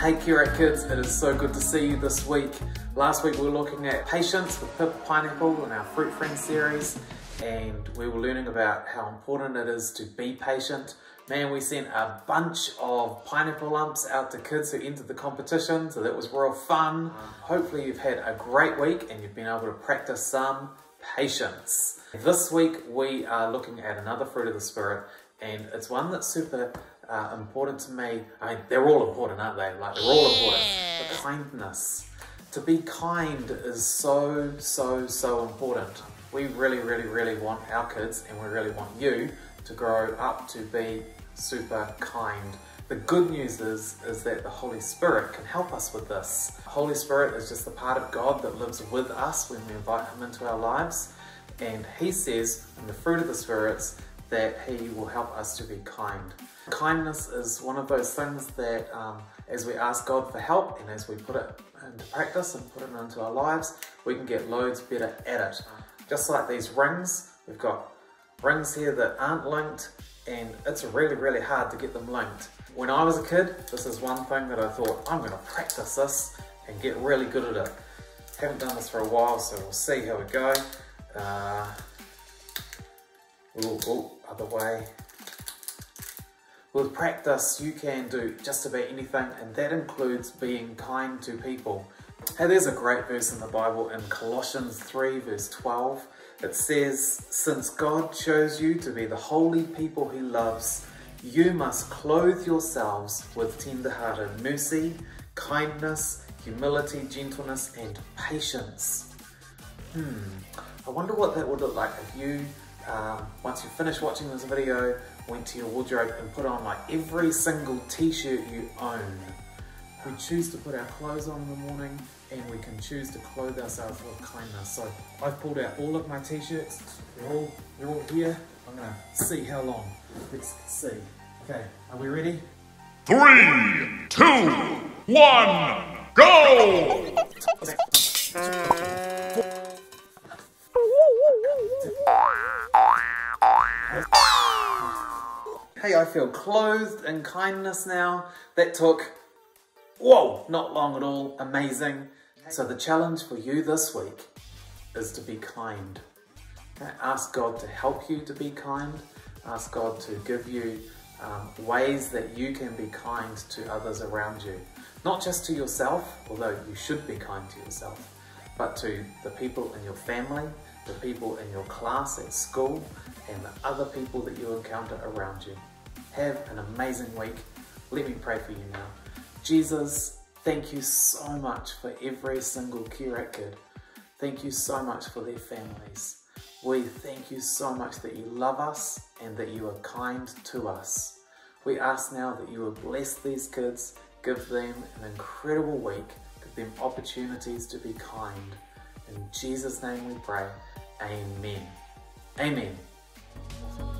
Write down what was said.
Hey Curate Kids, it is so good to see you this week. Last week we were looking at patience with Pip Pineapple in our Fruit Friends series and we were learning about how important it is to be patient. Man, we sent a bunch of pineapple lumps out to kids who entered the competition, so that was real fun. Hopefully you've had a great week and you've been able to practice some patience. This week we are looking at another fruit of the Spirit and it's one that's super uh, important to me. I mean, they're all important, aren't they? Like, they're all important. But kindness. To be kind is so, so, so important. We really, really, really want our kids and we really want you to grow up to be super kind. The good news is, is that the Holy Spirit can help us with this. Holy Spirit is just the part of God that lives with us when we invite Him into our lives. And He says in the fruit of the Spirits that He will help us to be kind. Kindness is one of those things that um, as we ask God for help and as we put it into practice and put it into our lives, we can get loads better at it. Just like these rings, we've got rings here that aren't linked and it's really, really hard to get them linked. When I was a kid, this is one thing that I thought, I'm gonna practice this and get really good at it. Haven't done this for a while, so we'll see how we go. Uh, ooh, ooh, other way. With practice, you can do just about anything, and that includes being kind to people. Hey, there's a great verse in the Bible in Colossians 3, verse 12. It says, Since God chose you to be the holy people he loves, you must clothe yourselves with tender-hearted mercy, kindness, humility, gentleness, and patience. Hmm, I wonder what that would look like if you, um, once you finish watching this video, went to your wardrobe and put on like every single t-shirt you own. We choose to put our clothes on in the morning and we can choose to clothe ourselves with kindness. So I've pulled out all of my t-shirts. They're all, they're all here. I'm gonna see how long. Let's see. Okay, are we ready? Three, two, one, go! Hey, I feel clothed in kindness now. That took, whoa, not long at all. Amazing. So the challenge for you this week is to be kind. Okay? Ask God to help you to be kind. Ask God to give you um, ways that you can be kind to others around you. Not just to yourself, although you should be kind to yourself, but to the people in your family, the people in your class at school, and the other people that you encounter around you. Have an amazing week. Let me pray for you now. Jesus, thank you so much for every single Curate kid. Thank you so much for their families. We thank you so much that you love us and that you are kind to us. We ask now that you will bless these kids, give them an incredible week, give them opportunities to be kind. In Jesus' name we pray. Amen. Amen. Thank you.